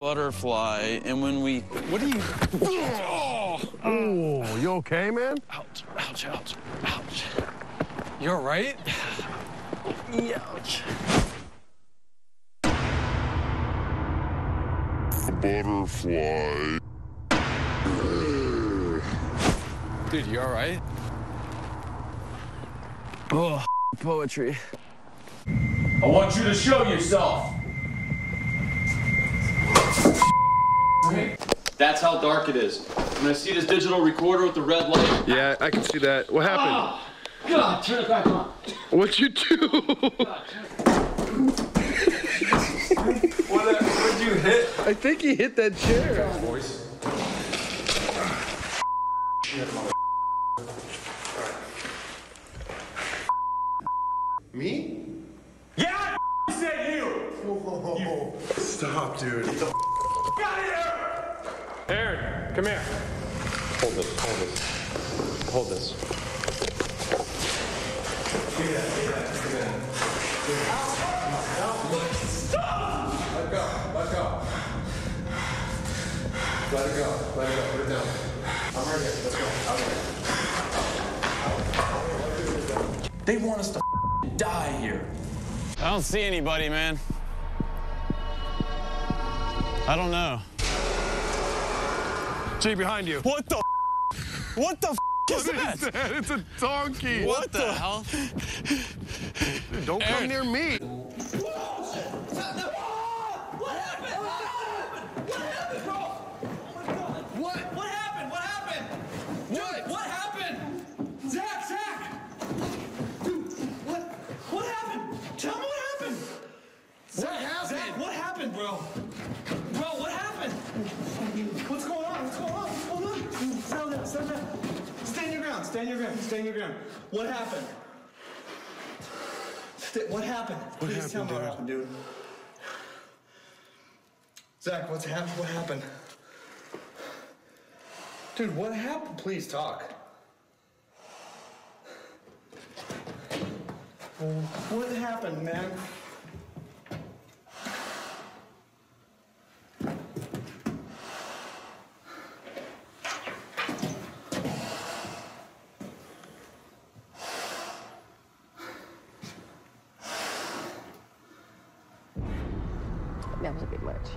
butterfly, and when we. What are you. Oh, you okay, man? Ouch, ouch, ouch, ouch. You all right? Ouch. butterfly. Dude, you all right? Oh, poetry. I want you to show yourself. That's how dark it is. When I see this digital recorder with the red light, Yeah, I can see that. What ah, happened? God, turn it back on. What'd you do? What, what'd you hit? I think he hit that chair. Boys. Me? Yeah, I said you. Stop, dude. Get out of here. Aaron, come here. Hold this, hold this. Hold this. Let go, let go. Let it go, let it go, put it down. I'm right here, let's go. Out here. They want us to die here. I don't see anybody, man. I don't know. Jay, behind you. What the? What the is What that? is that? It's a donkey. What the hell? Dude, don't come near me. What? What happened? What happened? What happened? Zak, Zak! What? What happened? What happened. Zak, happened? Zak, what happened, bro? Bro, Settle down. Stand your ground, stand your ground, stand your ground. What happened? St- what happened? Please tell me what happened, dude. Zak, what's happened? What happened? Dude, what happened? Please talk. What happened, man? That was a bit much.